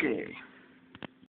Okay.